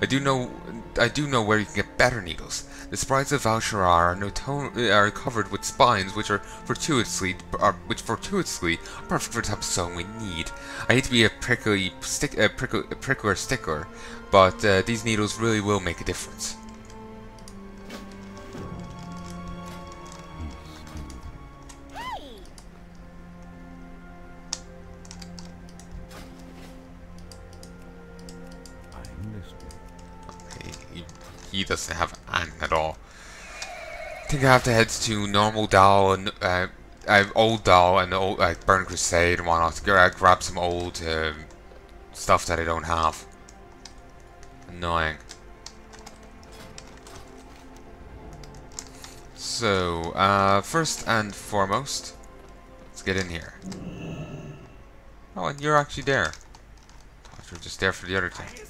I do know I do know where you can get better needles. The sprites of Val'sharah are, are covered with spines which are fortuitously are, which fortuitously are perfect for the type of sewing we need. I hate to be a prickly stick a prickler stickler, but uh, these needles really will make a difference. He doesn't have an at all. I think I have to head to normal Doll and uh, uh, old Doll and old uh, Burn Crusade and whatnot to gra- grab some old um, stuff that I don't have. Annoying. So, uh, first and foremost, let's get in here. Oh, and you're actually there. Thought you were just there for the other thing.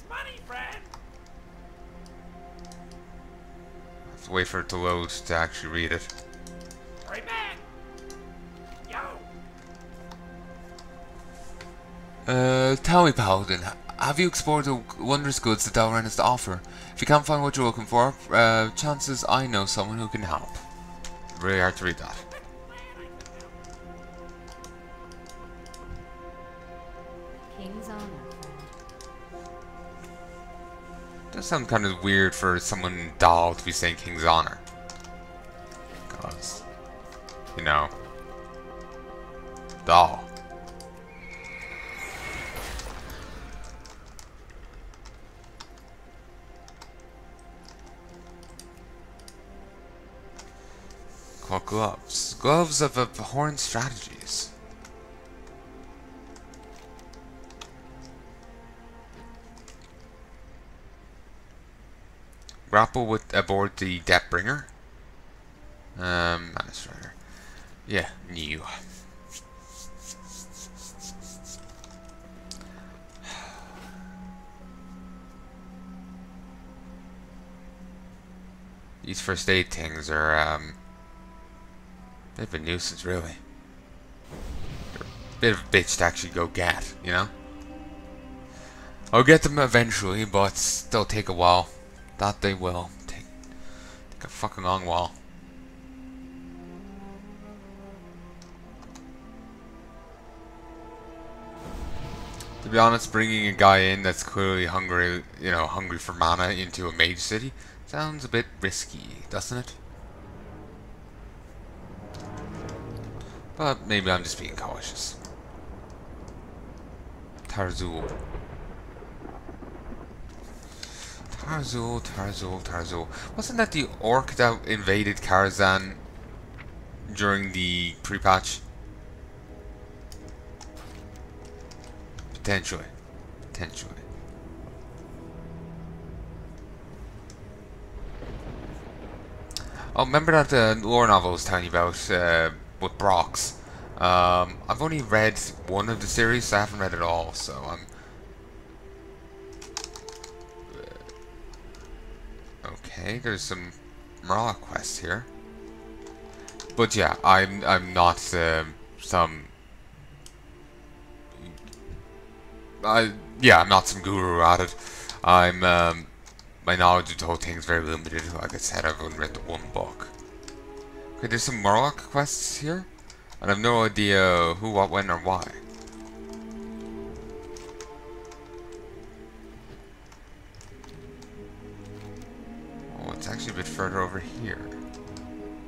Wait for it to load to actually read it. Hurry back. Yo. Uh, tell me, Paladin, have you explored the wondrous goods that Dalaran has to offer? If you can't find what you're looking for, uh, chances I know someone who can help. Really hard to read that. Does sound kind of weird for someone Dal to be saying King's Honor. Cause, you know. Called gloves. Gloves of abhorrent strategies. Grapple with aboard the Deathbringer. Um, Administrator. Yeah, new. These first aid things are, um, of a nuisance, really. They're a bit of a bitch to actually go get, you know? I'll get them eventually, but they'll take a while. That they will. Take, take a fucking long while. To be honest, bringing a guy in that's clearly hungry, you know, hungry for mana into a mage city sounds a bit risky, doesn't it? But maybe I'm just being cautious. Tarzul. Tarzul, Tarzul, Tarzul. Wasn't that the orc that invaded Karazhan during the pre-patch? Potentially. Potentially. Oh, remember that uh, lore novel I was telling you about uh, with Brox? Um, I've only read one of the series, so I haven't read it all, so I'm Okay, there's some Murloc quests here. But yeah, I'm I'm not um, some. I yeah, I'm not some guru at it. I'm um, my knowledge of the whole thing is very limited. Like I said, I've only read the one book. Okay, there's some Murloc quests here, and I have no idea who, what, when, or why. Bit further over here.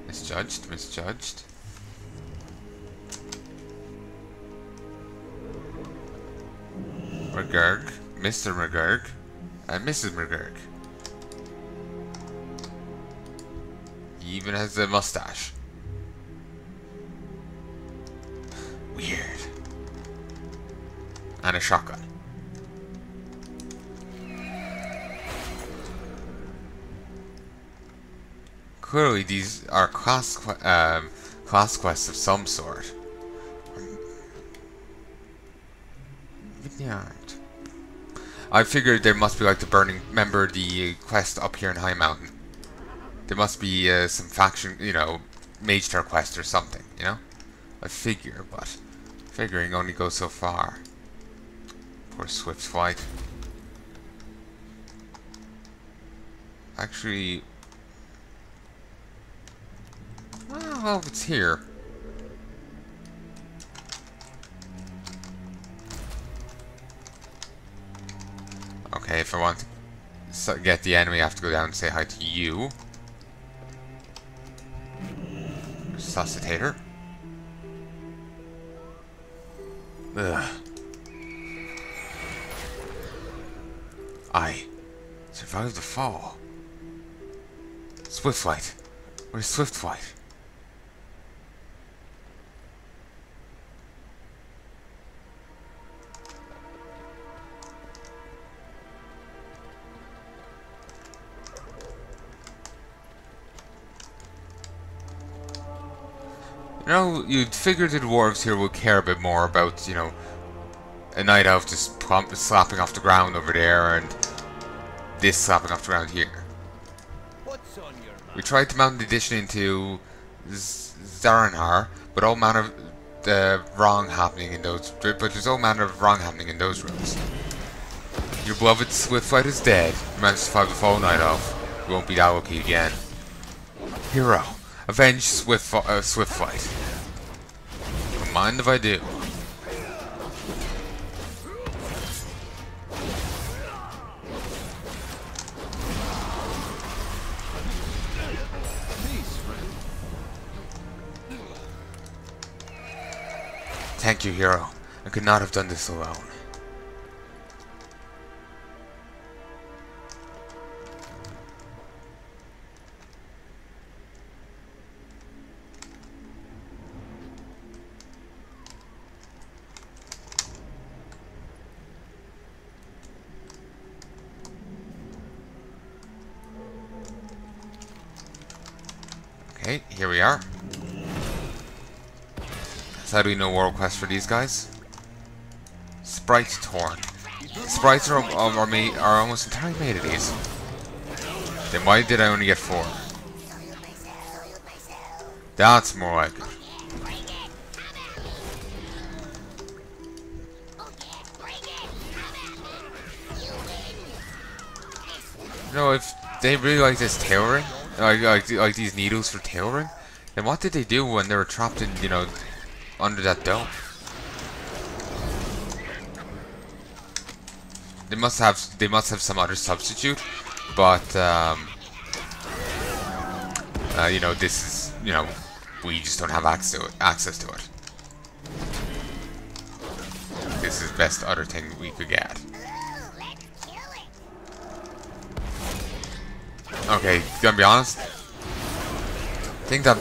Misjudged, misjudged. McGurk, Mr. McGurk, and Mrs. McGurk. He even has a mustache. Weird. And a shotgun. Clearly, these are class um, class quests of some sort. Maybe. I figured there must be like the burning. Remember the quest up here in Highmountain? There must be uh, some faction, you know, Mage Star quest or something. You know, I figure, but figuring only goes so far. Poor Swift Flight. actually... It's here. Okay, if I want to get the enemy, I have to go down and say hi to you. Resuscitator. Ugh. I survived the fall. Swift flight. Where's Swiftlight? You know, you'd figure the dwarves here would care a bit more about, you know, a night elf just plump, slapping off the ground over there and this slapping off the ground here. What's on your mind? We tried to mount the addition into Z- Zaranhar, but all manner of uh, wrong happening in those. But there's all manner of wrong happening in those rooms. Your beloved Swiftlight is dead. You managed to survive the fall night elf. You won't be that lucky again. Hero, avenge Swift uh, Swiftlight. Mind if I do. Thank you, hero. I could not have done this alone. So how do we know world quest for these guys? Sprite torn. Sprites are, are, are, made, are almost entirely made of these. Then why did I only get four? That's more like it. You know, if they really like this tailoring, like, like, like these needles for tailoring, then what did they do when they were trapped in, you know, under that dome? They must have, they must have some other substitute, but, um, uh, you know, this is, you know, we just don't have access to it. Access to it. This is best other thing we could get. Okay, gonna be honest. think that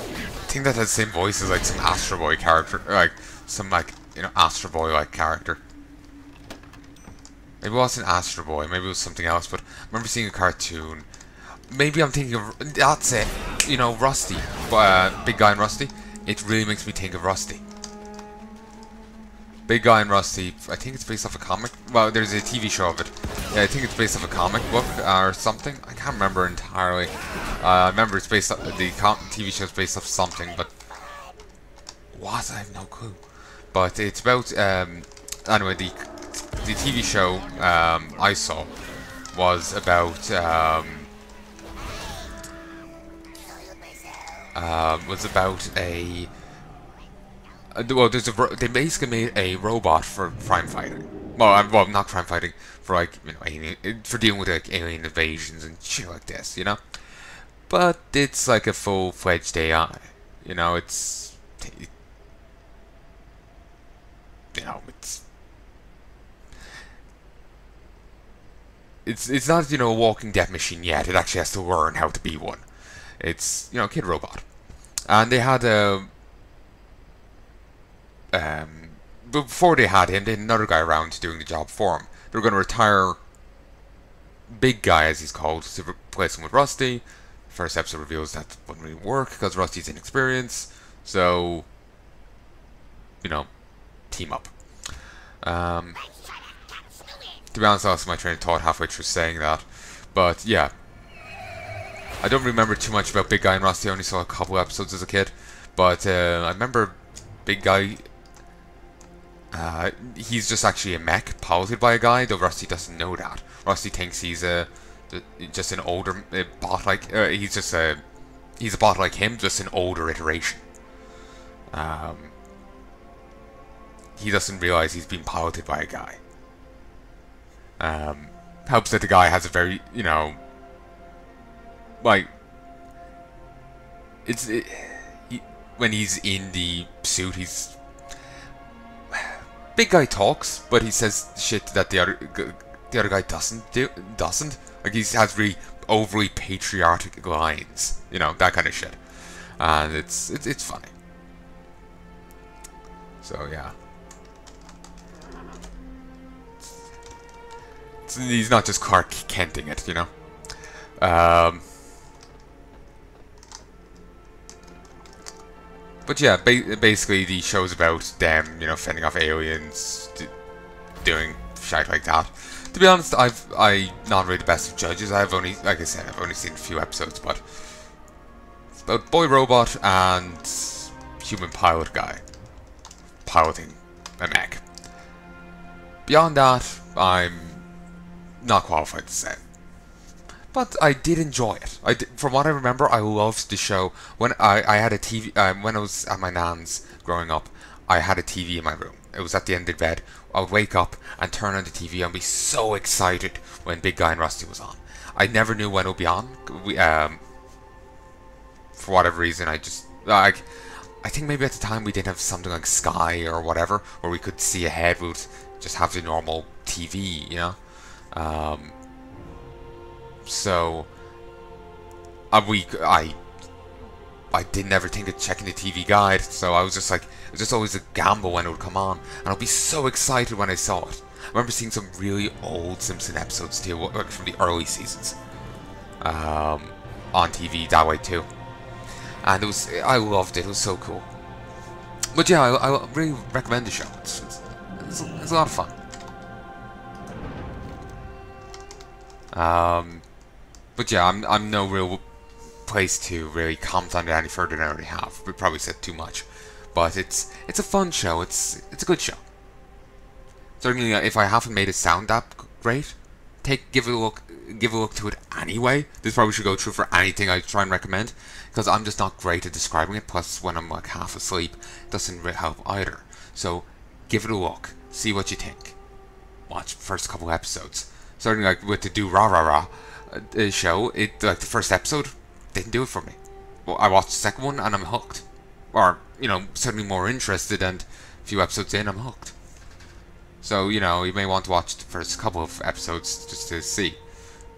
think that has the same voice as like some Astro Boy character, like some like you know Astro Boy like character. Maybe it wasn't Astro Boy, maybe it was something else. But I remember seeing a cartoon. Maybe I'm thinking of that's it. You know, Rusty, uh, Big Guy and Rusty. It really makes me think of Rusty. Big Guy and Rusty. I think it's based off a comic. Well, there's a TV show of it. Yeah, I think it's based off a comic book or something. I can't remember entirely. Uh, I remember it's based off the TV show is based off something, but what? I have no clue. But it's about um, anyway. The the TV show um, I saw was about um, uh, was about a uh, well, there's a they basically made a robot for crime fighting. Well, um, well, not crime fighting for like you know alien, for dealing with like alien invasions and shit like this, you know. But it's like a full fledged AI. You know, it's it, you know it's it's it's not you know a walking death machine yet. It actually has to learn how to be one. It's you know a kid robot, and they had a um, before they had him, they had another guy around doing the job for him. They were going to retire Big Guy, as he's called, to replace him with Rusty. First episode reveals that wouldn't really work because Rusty's inexperienced. So, you know, team up. Um, to be honest, I lost my train of thought halfway through saying that. But yeah, I don't remember too much about Big Guy and Rusty. I only saw a couple episodes as a kid. But uh, I remember Big Guy uh, he's just actually a mech piloted by a guy, though Rusty doesn't know that. Rusty thinks he's a Just an older bot like uh, he's just a he's a bot like him, just an older iteration. Um, he doesn't realize he's being piloted by a guy. Um, helps that the guy has a very you know like it's it, he, when he's in the suit he's big guy talks but he says shit that the other the other guy doesn't do doesn't. Like he has really overly patriotic lines you know that kind of shit. And it's it's, it's funny. So yeah. It's- he's not just Clark Kenting it you know? Um But yeah, ba- basically the show's about them, you know, fending off aliens, doing shit like that. To be honest, I've I not really the best of judges. I've only, like I said, I've only seen a few episodes, but it's about boy robot and human pilot guy piloting a mech. Beyond that, I'm not qualified to say. But I did enjoy it. I did, from what I remember, I loved the show. When I, I had a TV, um, when I was at my nan's growing up, I had a TV in my room. It was at the end of the bed. I would wake up and turn on the TV and be so excited when Big Guy and Rusty was on. I never knew when it would be on. We, um, for whatever reason, I just like. I think maybe at the time we didn't have something like Sky or whatever, where we could see ahead. We would just have the normal TV, you know. Um, so a week I I didn't ever think of checking the TV guide, so I was just like it was just always a gamble when it would come on, and I'd be so excited when I saw it. I remember seeing some really old Simpson episodes too, like from the early seasons, um, on TV that way too, and it was I loved it. It was so cool. But yeah, I, I really recommend the show. It's, it's, it's, it's a lot of fun. Um, but yeah, I'm I'm no real place to really comment on it any further than I already have. We probably said too much, but it's it's a fun show. It's it's a good show. Certainly, uh, if I haven't made it sound that great, take give a look give a look to it anyway. This probably should go true for anything I try and recommend because I'm just not great at describing it. Plus, when I'm like half asleep, doesn't really help either. So, give it a look. See what you think. Watch first couple episodes. Certainly, like with the Do Rah Rah Rah uh, show, it like the first episode didn't do it for me. Well, I watched the second one and I'm hooked, or you know, certainly more interested. And a few episodes in, I'm hooked. So you know, you may want to watch the first couple of episodes just to see.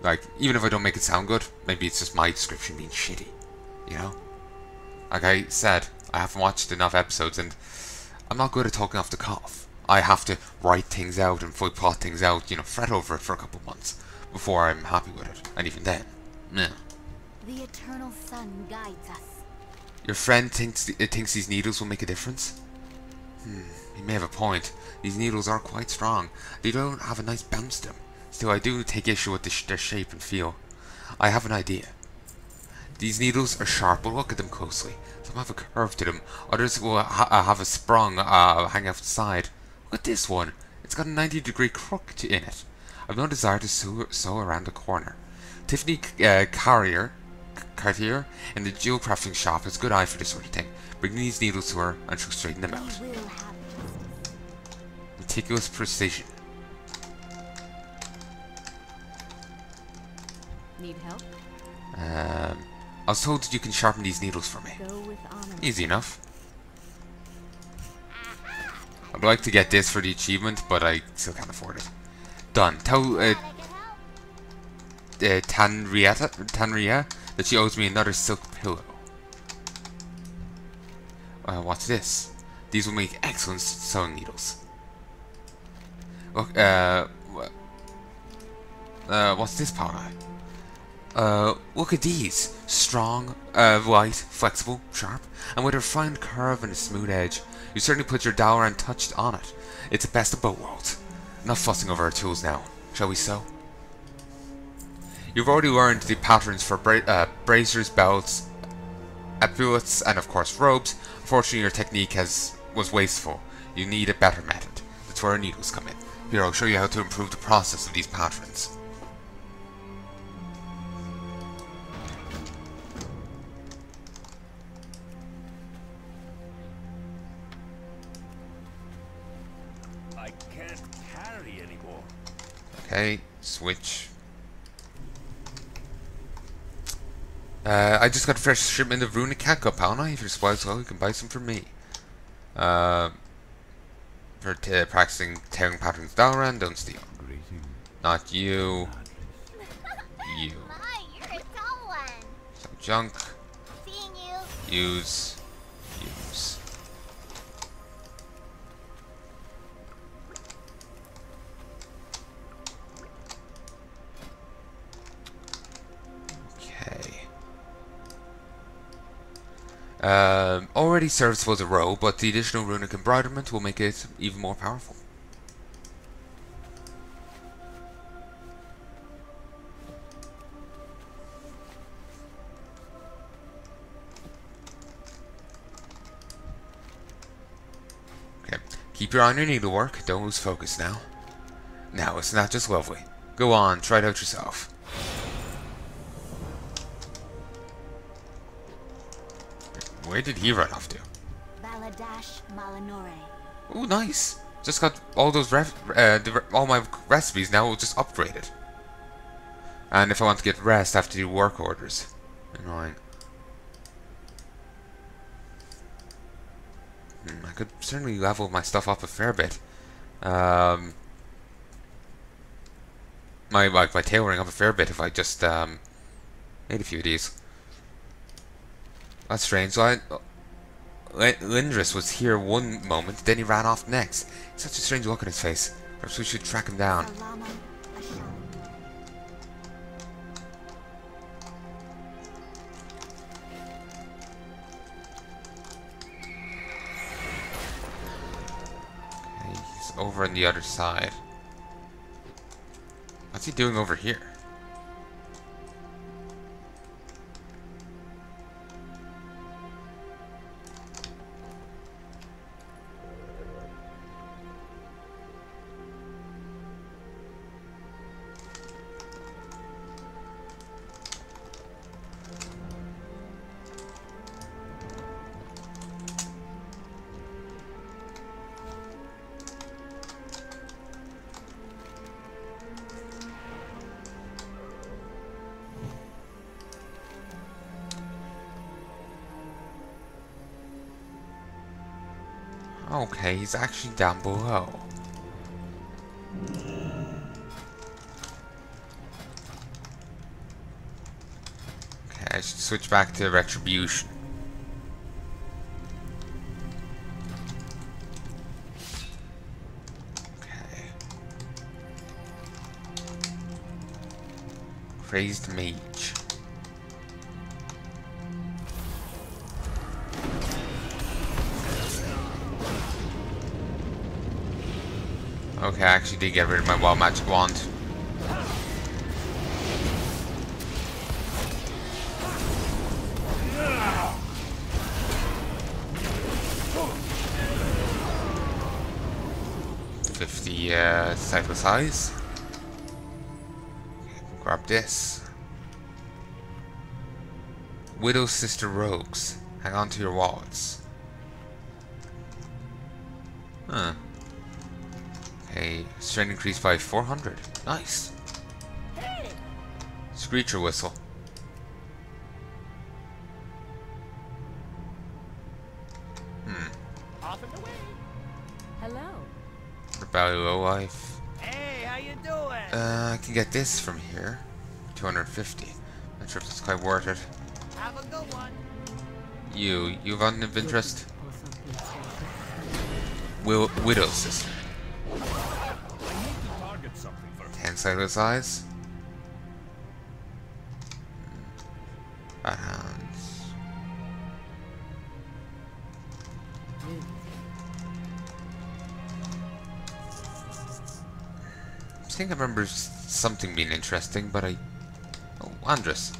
Like, even if I don't make it sound good, maybe it's just my description being shitty. You know? Like I said, I haven't watched enough episodes and I'm not good at talking off the cuff. I have to write things out and fully plot things out, you know, fret over it for a couple months before I'm happy with it. And even then, meh. The eternal sun guides us. Your friend thinks th- thinks these needles will make a difference? Hmm, he may have a point. These needles are quite strong. They don't have a nice bounce to them. Still, I do take issue with the sh- their shape and feel. I have an idea. These needles are sharp, but look at them closely. Some have a curve to them. Others will ha- uh, have a sprung uh, hanging off the side. Look at this one. It's got a 90 degree crook to, in it. I've no desire to sew, sew around the corner. Tiffany uh, Carrier, Cartier in the jewel crafting shop has good eye for this sort of thing. Bring these needles to her and she'll straighten them out. We will have justice. Meticulous precision. Need help? Um, I was told that you can sharpen these needles for me. Go with honor. Easy enough. I'd like to get this for the achievement, but I still can't afford it. Done. Tell uh, uh, Tanrietta, Tanria that she owes me another silk pillow. Uh, what's this? These will make excellent sewing needles. Look, uh, uh, what's this power? Uh, look at these. Strong, uh, light, flexible, sharp, and with a refined curve and a smooth edge. You certainly put your dower untouched on it. It's the best of both worlds. Not fussing over our tools now, shall we so? You've already learned the patterns for bra- uh, belts, epaulets, and of course robes. Unfortunately, your technique has was wasteful. You need a better method. That's where our needles come in. Here, I'll show you how to improve the process of these patterns. Okay, switch. Uh, I just got a fresh shipment of runic Kakko Pauna. If you're supplies well, you can buy some from me. Uh, for t practicing tearing patterns Dalaran, don't steal. Greeting. Not you. You. My, you're a tall one. Some junk. Seeing you. Use. Um, already serves for the row, but the additional runic embroiderment will make it even more powerful. Okay. Keep your eye on your needlework. Don't lose focus now. Now, it's not just lovely. Go on, try it out yourself. Where did he run off to? Baladash Malanore. Ooh, nice. Just got all those ref uh, the all my recipes now. Just upgraded. And if I want to get rest, I have to do work orders. Annoying. Hmm, I could certainly level my stuff up a fair bit. Um, my like my tailoring up a fair bit if I just um, made a few of these. That's strange. So I, L- Lindris was here one moment, then he ran off next. Such a strange look on his face. Perhaps we should track him down. He's over on the other side. What's he doing over here? Okay, he's actually down below. Okay, I should switch back to Retribution. Okay. Crazed Mage. Okay, I actually did get rid of my wild magic wand. Fifty uh, Sightless Eyes. Grab this. Widow's sister rogues. Hang on to your wallets. Huh. Okay, strength increased by 400. Nice. Screecher whistle. Hmm. Off and away. Hello. Rebellion low life. Hey, how you doing? Uh, I can get this from here. 250. Not sure if it's quite worth it. Have a good one. You, you have an interest? Will Widow's sister. Something for 10 Sightless Eyes. Bad hands. I think I remember something being interesting, but I... Oh, Andres.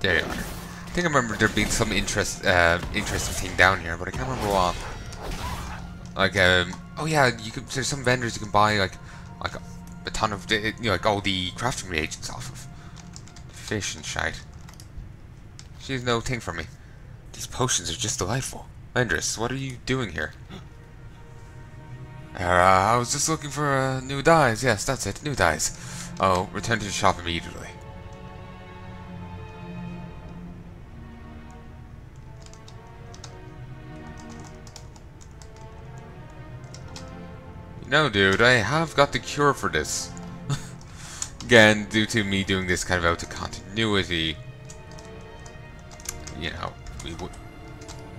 There you are. I think I remember there being some interest, uh, interesting thing down here, but I can't remember what. Like, um, oh yeah, you can. There's some vendors you can buy like, like a, a ton of, you know, like all the crafting reagents off of. Fish and shite. She's no thing for me. These potions are just delightful. Endress, what are you doing here? Uh, I was just looking for uh, new dyes. Yes, that's it. New dyes. I'll return to the shop immediately. No, dude, I have got the cure for this. Again, due to me doing this kind of out of continuity, you know,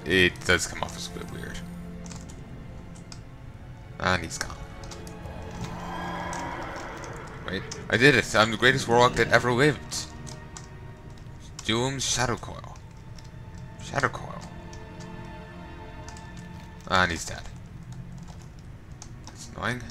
it does come off as a bit weird. And he's gone. Wait, I did it! I'm the greatest warlock that ever lived! Doom's Shadow Coil. Shadow Coil. And he's dead. Annoying.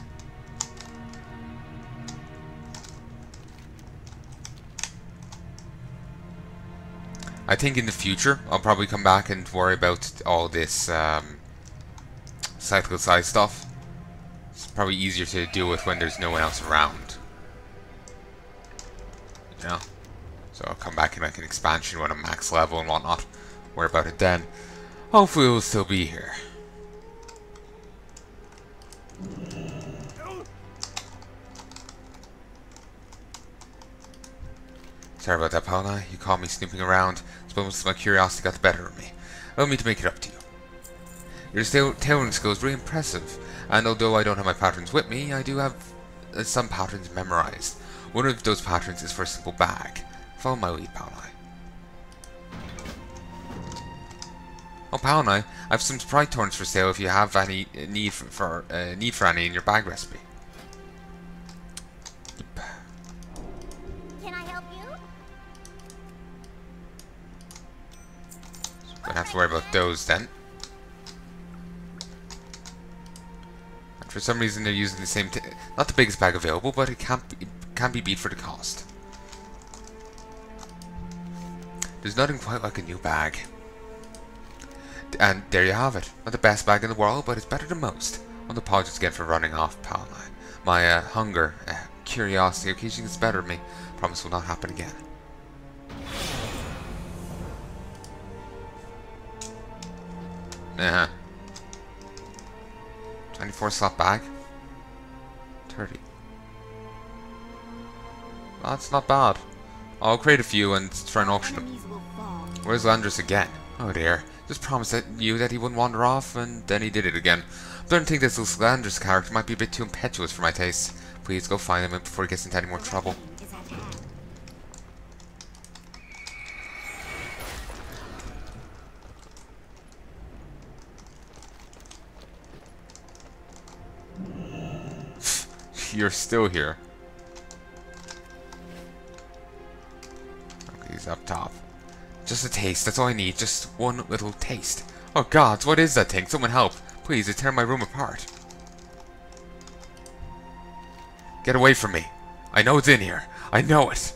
I think in the future I'll probably come back and worry about all this um, cyclical size stuff. It's probably easier to deal with when there's no one else around. Know? So I'll come back and make an expansion when I'm max level and whatnot. Worry about it then. Hopefully we'll still be here. Sorry about that, Paula. You caught me snooping around. I Suppose my curiosity got the better of me. Allow me to make it up to you. Your tailoring skill is really impressive, and although I don't have my patterns with me, I do have uh, some patterns memorized. One of those patterns is for a simple bag. Follow my lead, Paula. Oh, Paula, I have some sprite thorns for sale if you have any need for, for uh, need for any in your bag recipe. Have to worry about those then. And for some reason they're using the same, not the biggest bag available, but it can't be, can't be beat for the cost. There's nothing quite like a new bag. And there you have it. Not the best bag in the world, but it's better than most. On the apologies again for running off, pal. My, uh, hunger, uh, curiosity occasionally gets better of me. Promise will not happen again. Uh-huh. 24 slot bag. 30. That's not bad. I'll create a few and try and auction them. Where's Landris again? Oh dear. Just promised that you that he wouldn't wander off, and then he did it again. I don't think this Landris character might be a bit too impetuous for my taste. Please go find him before he gets into any more trouble. You're still here. Okay, he's up top. Just a taste, that's all I need. Just one little taste. Oh gods, what is that thing? Someone help. Please, it's tearing my room apart. Get away from me. I know it's in here. I know it.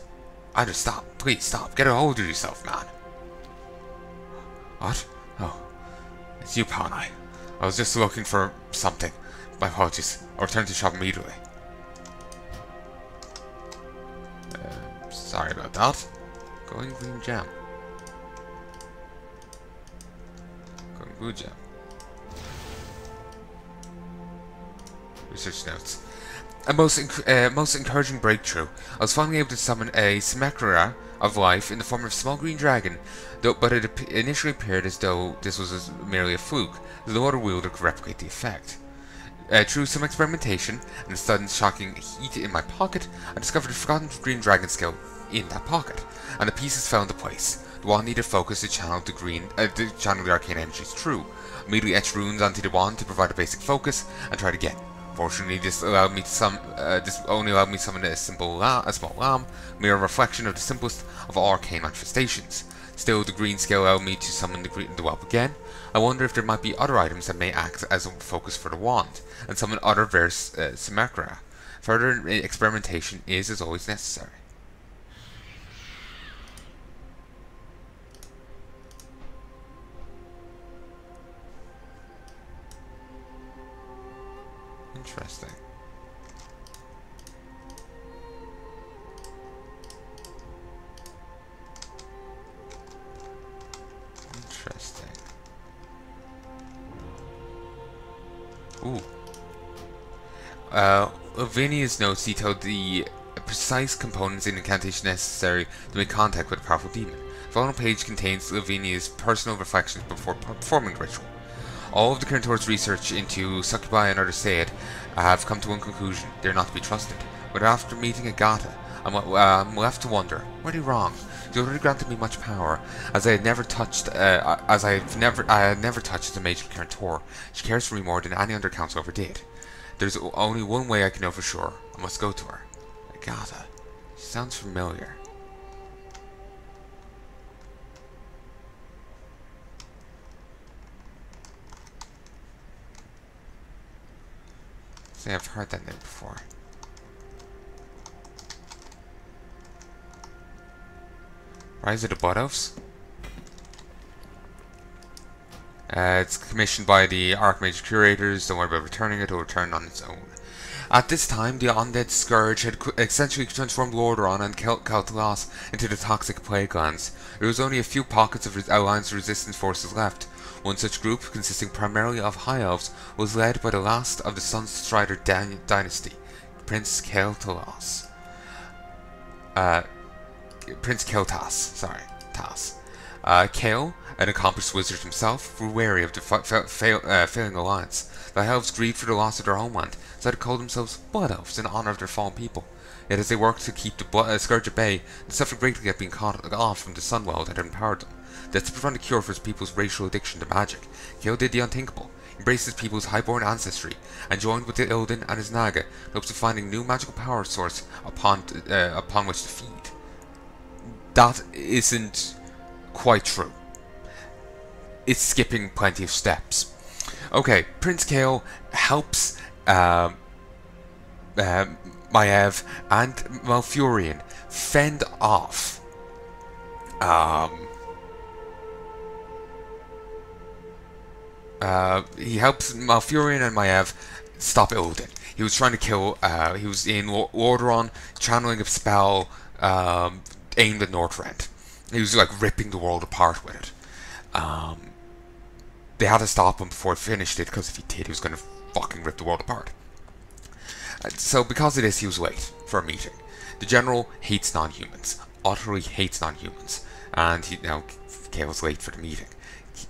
I just stop. Please stop. Get a hold of yourself, man. What? Oh. It's you, Palnai. I was just looking for something. My apologies. I'll return to shop immediately. Sorry about that. Going green jam. Going blue jam. Research notes. A most uh, most encouraging breakthrough. I was finally able to summon a Simekra of life in the form of a small green dragon, though, but it initially appeared as though this was merely a fluke, The water wielder could replicate the effect. Uh, through some experimentation and a sudden shocking heat in my pocket, I discovered a forgotten green dragon skill in that pocket, and the pieces found a place. The wand needed focus to channel the green, uh, to channel the arcane energies through. Immediately etched runes onto the wand to provide a basic focus, and tried again. Fortunately, this allowed me to sum, uh, this only allowed me to summon a simple a small lamb, mere reflection of the simplest of arcane manifestations. Still, the green scale allowed me to summon the, green, the whelp again. I wonder if there might be other items that may act as a focus for the wand, and summon other various uh, Simekra. Further experimentation is, as always, necessary. Interesting. Uh, Lavinia's notes detailed the precise components and incantation necessary to make contact with a powerful demon. The following page contains Lavinia's personal reflections before performing the ritual. All of the Kirin Tor's research into succubi and other Said have come to one conclusion, they are not to be trusted. But after meeting Agatha, I'm, uh, I'm left to wonder, were they wrong? She already granted me much power, as I had never touched, uh, as I've never, I had never touched a major Centaur. She cares for me more than any other council ever did. There's only one way I can know for sure. I must go to her. Agatha. She sounds familiar. See, I've heard that name before. Rise of the Blood Elves? Uh, it's commissioned by the Archmage Curators. Don't worry about returning it. It'll return on its own. At this time, the undead scourge had essentially transformed Lordaeron and Quel'Thalas into the toxic plague lands. There was only a few pockets of Alliance resistance forces left. One such group, consisting primarily of High Elves, was led by the last of the Sunstrider dynasty, Prince Keltalos. Uh, Prince Kael'thas, sorry, Tas. Uh, an accomplished wizard himself, grew wary of fail, uh, failing alliance. The elves grieved for the loss of their homeland, so they called themselves Blood Elves in honor of their fallen people. Yet as they worked to keep the blood, uh, Scourge at bay, they suffered greatly at being cut off from the Sunwell that had empowered them. That's to prevent a cure for his people's racial addiction to magic. Kael did the unthinkable, embraced his people's highborn ancestry, and joined with the Illidan and his Naga in hopes of finding new magical power source upon, uh, upon which to feed. That isn't quite true. It's skipping plenty of steps. Okay, Prince Kael helps um, uh, Maiev and Malfurion fend off um, uh, he helps Malfurion and Maiev stop Illidan. He was trying to kill, uh, he was in Lordaeron, channeling a spell um, aimed at Northrend. He was like ripping the world apart with it. Um, they had to stop him before he finished it because if he did, he was going to fucking rip the world apart. so because of this, he was late for a meeting. The general hates non-humans, utterly hates non-humans, and he now Kael's late for the meeting.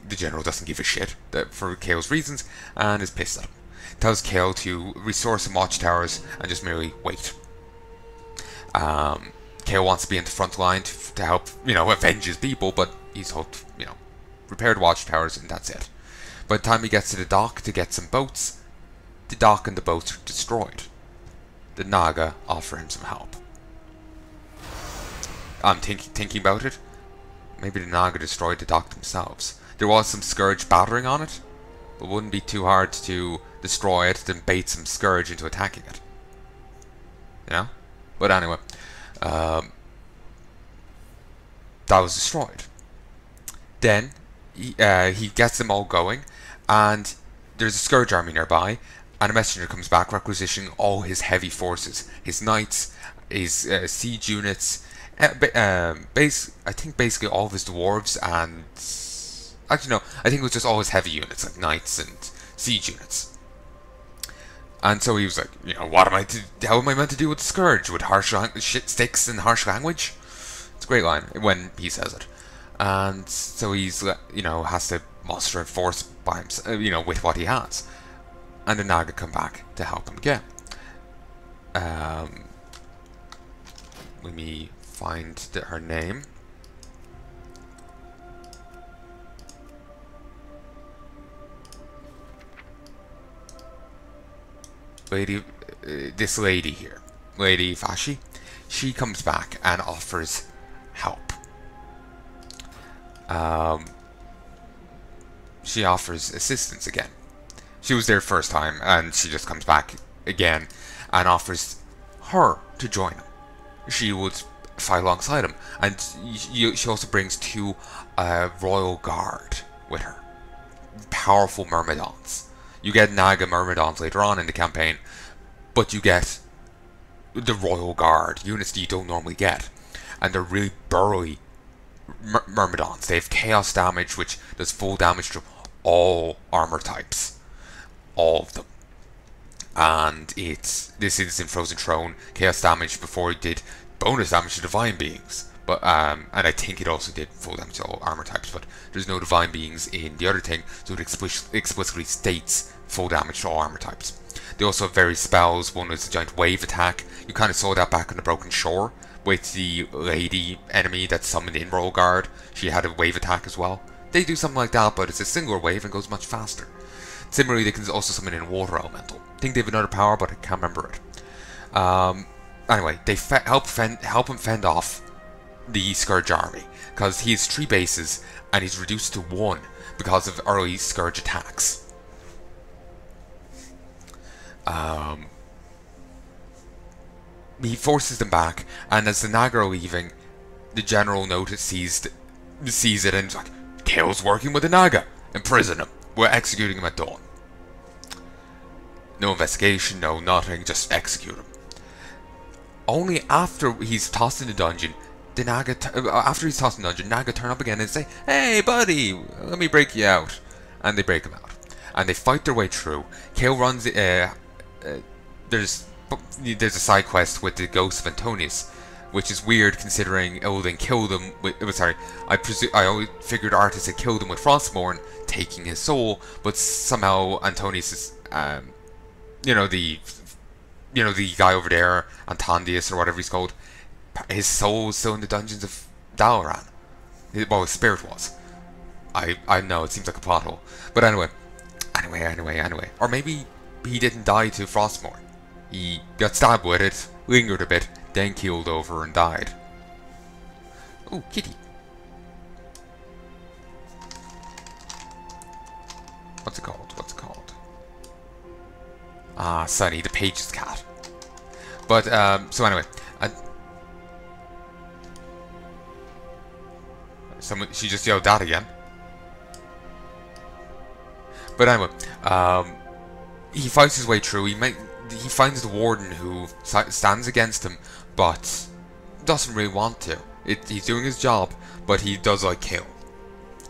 The general doesn't give a shit for Kael's reasons and is pissed at him. Tells Kael to restore some watchtowers and just merely wait. Um, Kael wants to be in the front line to, to help, you know, avenge his people, but he's hoped, you know, repaired watchtowers and that's it. By the time he gets to the dock to get some boats, the dock and the boats are destroyed. The Naga offer him some help. I'm thinking thinking about it. Maybe the Naga destroyed the dock themselves. There was some Scourge battering on it, but wouldn't be too hard to destroy it, then bait some Scourge into attacking it. You know? But anyway, um, that was destroyed. Then he, uh, he gets them all going, and there's a Scourge army nearby, and a messenger comes back requisitioning all his heavy forces, his knights, his uh, siege units, uh, um, base, I think basically all of his dwarves and actually no, I think it was just all his heavy units like knights and siege units. And so he was like, you know, what am I to, how am I meant to deal with scourge with harsh shit sticks and harsh language? It's a great line when he says it and so he's you know has to muster a force by himself, you know, with what he has, and the Naga come back to help him again. Um, let me find the, her name. Lady, uh, this lady here, Lady Vashj, she comes back and offers help um, she offers assistance again. She was there first time, and she just comes back again and offers her to join him. She would fight alongside him, and she also brings two uh, royal guard with her, powerful myrmidons. You get Naga myrmidons later on in the campaign, but you get the royal guard units that you don't normally get, and they're really burly Myrmidons. They have chaos damage, which does full damage to all armor types. All of them. and it's this is in Frozen Throne chaos damage before it did bonus damage to divine beings. But um, and I think it also did full damage to all armor types, but there's no divine beings in the other thing, so it explicitly states full damage to all armor types. They also have various spells. One is a giant wave attack. You kind of saw that back on the Broken Shore with the lady enemy that summoned in Guard. She had a wave attack as well. They do something like that, but it's a single wave and goes much faster. Similarly, they can also summon in Water Elemental. I think they have another power, but I can't remember it. Um, anyway, they help fend, help him fend off the Scourge army because he has three bases and he's reduced to one because of early Scourge attacks. Um, he forces them back, and as the Naga are leaving, the general notice sees, it and he's like, Kael's working with the Naga. Imprison him. We're executing him at dawn. No investigation, no nothing, just execute him. Only after he's tossed in the dungeon, the Naga, uh, after he's tossed in the dungeon, Naga turn up again and say, Hey buddy, let me break you out. And they break him out. And they fight their way through. Kael runs, uh, uh, there's there's a side quest with the ghost of Antonius, which is weird considering Illidan killed him. With, uh, sorry, I presume I always figured Arthas had killed him with Frostmourne, taking his soul, but somehow Antonius is, um, you know the, you know the guy over there, Antondius or whatever he's called, his soul is still in the dungeons of Dalaran. Well, his spirit was. I I know it seems like a plot hole, but anyway, anyway, anyway, anyway, or maybe he didn't die to Frostmourne. He got stabbed with it, lingered a bit, then keeled over and died. Oh, kitty. What's it called? What's it called? Ah, Sunny, the page's cat. But, um, so anyway. Uh, someone, she just yelled that again. But anyway, um, he fights his way through. He might, he finds the warden who stands against him, but doesn't really want to. It, he's doing his job, but he does like Kael.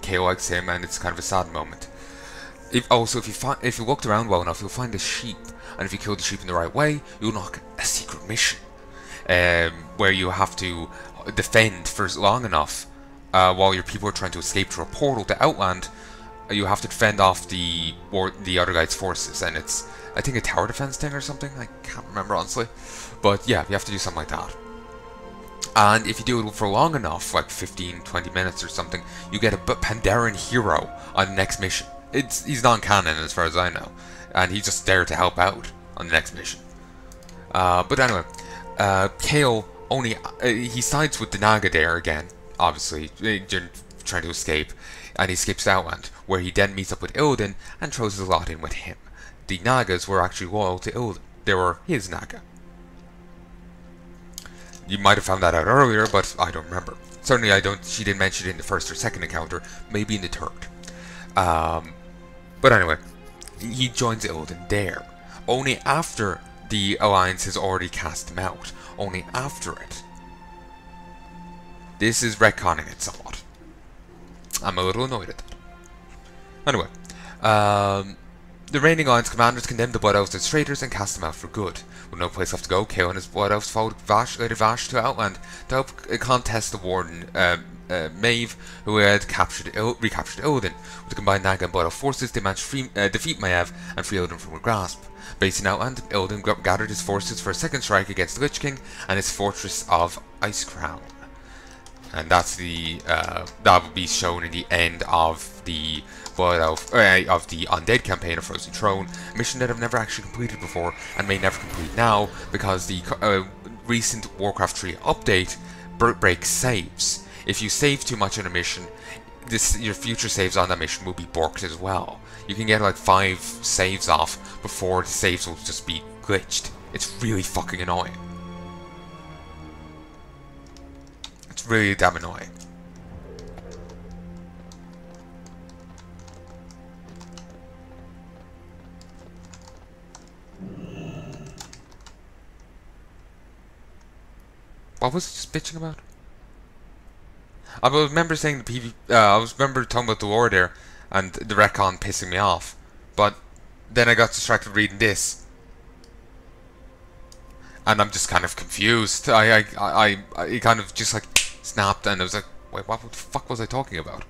Kael likes him, and it's kind of a sad moment. If, also, if you if you looked around well enough, you'll find a sheep, and if you kill the sheep in the right way, you'll unlock a secret mission, um, where you have to defend for long enough uh, while your people are trying to escape through a portal to Outland you have to defend off the or the other guy's forces, and it's I think a tower defense thing or something. I can't remember honestly, but yeah, you have to do something like that. And if you do it for long enough, like 15, 20 minutes or something, you get a Pandaren hero on the next mission. It's he's non-canon as far as I know, and he's just there to help out on the next mission. Uh, but anyway, uh, Kael only uh, he sides with the Naga there again, obviously, trying to escape, and he escapes Outland where he then meets up with Illidan and throws his lot in with him. The Nagas were actually loyal to Illidan. They were his Naga. You might have found that out earlier, but I don't remember. Certainly I don't, she didn't mention it in the first or second encounter, maybe in the third. Um, but anyway, he joins Illidan there. Only after the Alliance has already cast him out. Only after it. This is retconning it somewhat. I'm a little annoyed at that. Anyway, um, the reigning Alliance commanders condemned the Blood Elves as traitors and cast them out for good. With no place left to go, Kael and his Blood Elves followed Vashj, Lady Vashj to Outland to help contest the Warden um, uh, Maeve, who had captured Il recaptured Illidan. With the combined Naga and Blood Elf forces, they managed to uh, defeat Maeve and free Illidan from her grasp. Based in Outland, Illidan gathered his forces for a second strike against the Lich King and his fortress of Icecrown. And that's the uh, that will be shown in the end of the of, uh, of the Undead campaign of Frozen Throne, a mission that I've never actually completed before and may never complete now because the uh, recent Warcraft 3 update breaks saves. If you save too much on a mission, this your future saves on that mission will be borked as well. You can get like five saves off before the saves will just be glitched. It's really fucking annoying. It's really damn annoying. What was he just bitching about? I remember saying the PV. Uh, I was remember talking about the war there, and the retcon pissing me off. But then I got distracted reading this, and I'm just kind of confused. I, I, I, I, kind of just like snapped, and I was like, wait, what the fuck was I talking about?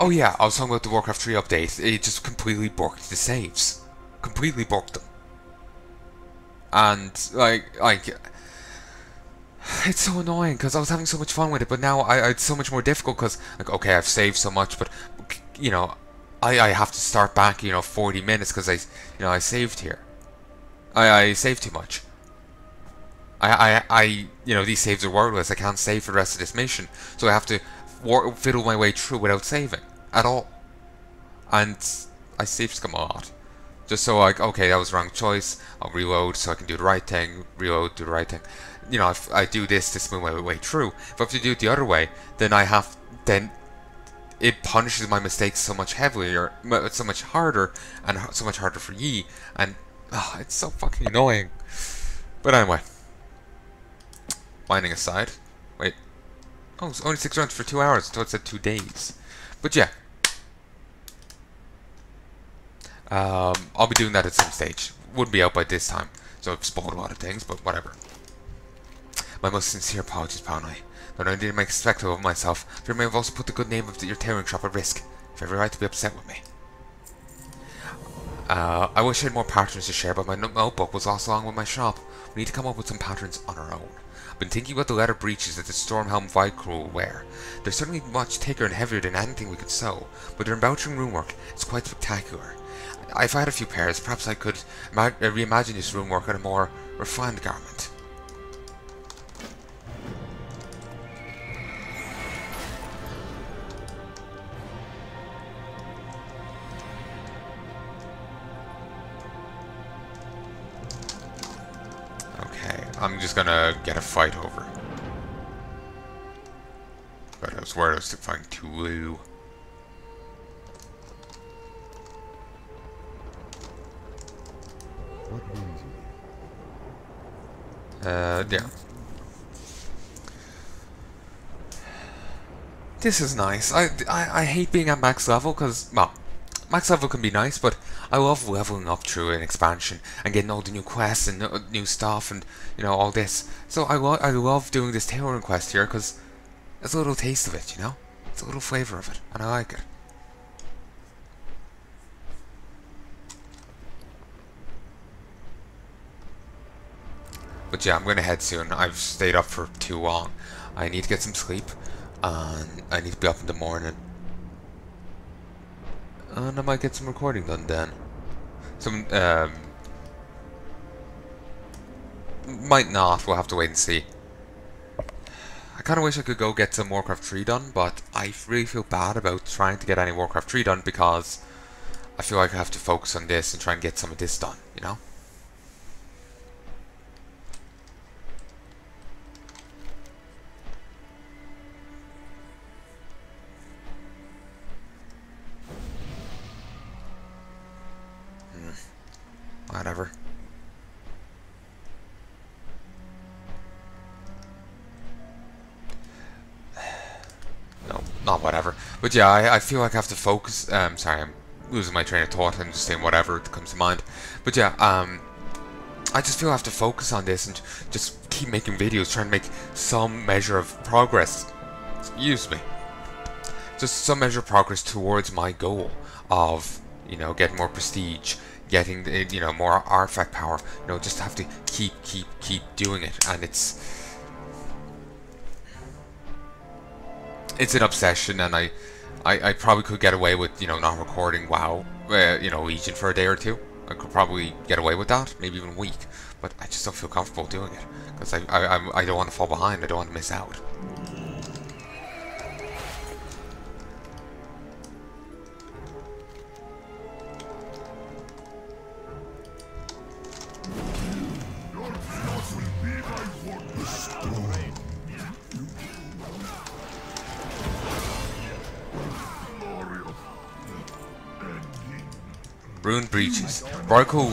Oh yeah, I was talking about the Warcraft 3 update. It just completely borked the saves. Completely borked them. And, like, like... It's so annoying, because I was having so much fun with it, but now I, it's so much more difficult, because, like, okay, I've saved so much, but, you know, I, I have to start back, you know, 40 minutes, because I, you know, I saved here. I, I too much. I, I, I, you know, these saves are worthless. I can't save for the rest of this mission, so I have to fiddle my way through without saving at all. And I saved scum a lot. Just so like, okay, that was the wrong choice. I'll reload so I can do the right thing. Reload, do the right thing. You know, if I do this to smooth my way through. If I have to do it the other way, then I have then it punishes my mistakes so much heavier, so much harder, and so much harder for ye. And oh, it's so fucking annoying. But anyway, mining aside, wait, Oh, it's only six runs for two hours. I thought it said two days. But yeah. Um, I'll be doing that at some stage. Wouldn't be out by this time. So I've spoiled a lot of things, but whatever. My most sincere apologies, Palnai. Though I didn't make a spectacle of myself, fear may have also put the good name of the, your tailoring shop at risk. If You have every right to be upset with me. Uh, I wish I had more patterns to share, but my notebook was lost along with my shop. We need to come up with some patterns on our own. I've been thinking about the leather breeches that the Stormheim vrykul will wear. They're certainly much thicker and heavier than anything we could sew, but their embouching runework is quite spectacular. If I had a few pairs, perhaps I could reimagine this runework in a more refined garment. I'm just gonna get a fight over. But I was worried I was to find Tulu. Uh, yeah. This is nice. I, I, I hate being at max level because, well, max level can be nice, but I love leveling up through an expansion and getting all the new quests and uh, new stuff and you know all this. So I lo I love doing this tailoring quest here because it's a little taste of it, you know. It's a little flavor of it, and I like it. But yeah, I'm gonna head soon. I've stayed up for too long. I need to get some sleep, and I need to be up in the morning. And I might get some recording done then. Some, um... Might not, we'll have to wait and see. I kinda wish I could go get some Warcraft 3 done, but I really feel bad about trying to get any Warcraft 3 done because I feel like I have to focus on this and try and get some of this done, you know? Whatever. No, not whatever. But yeah, I, I feel like I have to focus. Um, sorry, I'm losing my train of thought and just saying whatever comes to mind. But yeah, um, I just feel I have to focus on this and just keep making videos, trying to make some measure of progress. Excuse me. Just some measure of progress towards my goal of, you know, getting more prestige, getting you know more artifact power. You know, just have to keep, keep, keep doing it, and it's it's an obsession, and I, I, I probably could get away with you know not recording WoW, uh, you know Legion for a day or two. I could probably get away with that, maybe even a week, but I just don't feel comfortable doing it because I, I, I don't want to fall behind. I don't want to miss out. Rune breaches. Barco